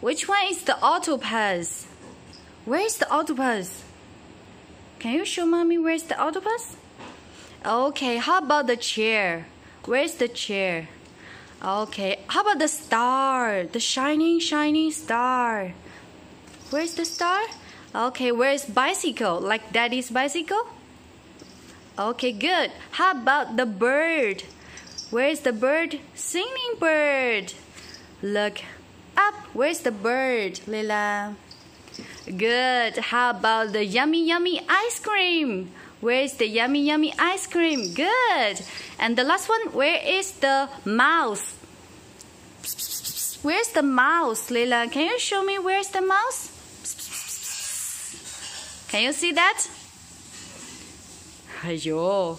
Which one is the octopus? Where is the octopus? Can you show mommy where's the octopus? Okay, how about the chair? Where's the chair? Okay, how about the star? The shining, shining star. Where's the star? Okay, where's bicycle? Like daddy's bicycle? Okay, good. How about the bird? Where's the bird? Singing bird. Look up. Where's the bird, Lila? Good. How about the yummy, yummy ice cream? Where's the yummy, yummy ice cream? Good. And the last one, where is the mouse? Where's the mouse, Lila? Can you show me where's the mouse? Can you see that? Ayo.